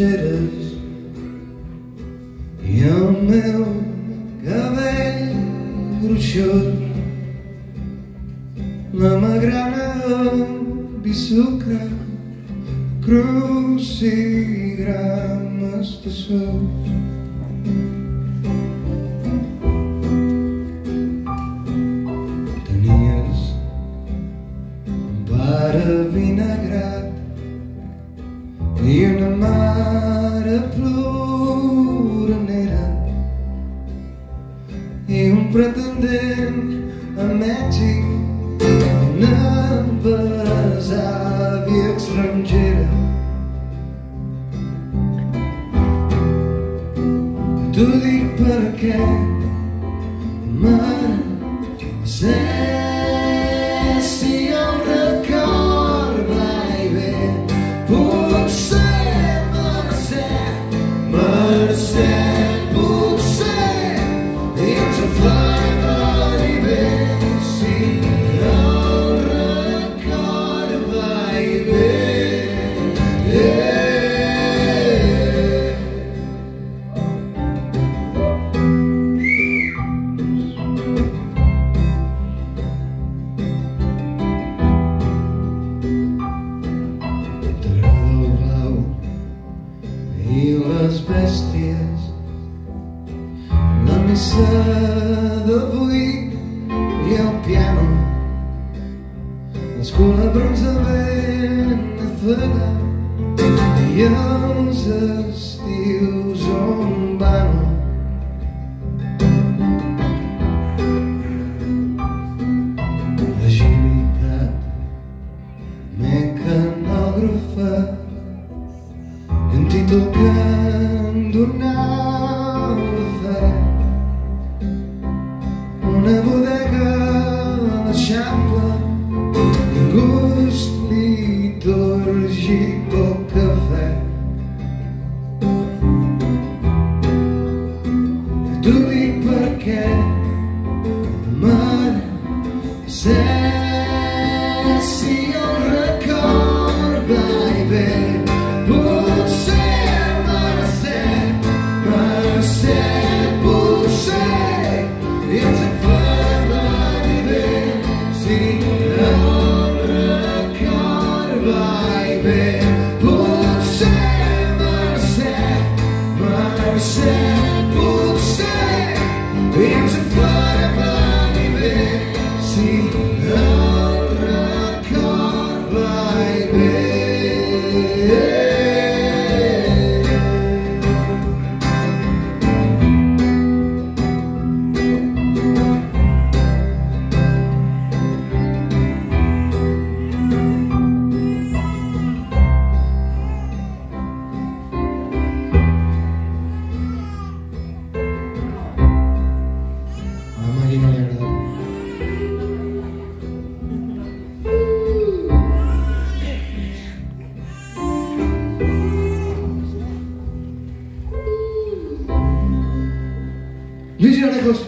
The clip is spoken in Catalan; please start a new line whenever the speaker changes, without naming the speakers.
trinxeres. I el meu cabell gruixot la magrana bisuca crucigrames de sol tenies un pare vinagrat una besàvia estrangera t'ho dic perquè mare sé les bèsties. La missa d'avui i el piano. Els colabrons de Venezuela i els estius i un títol que em donava fe una bodega a l'Eixample i un gust litúrgic pel cafè t'ho dic perquè si hijos.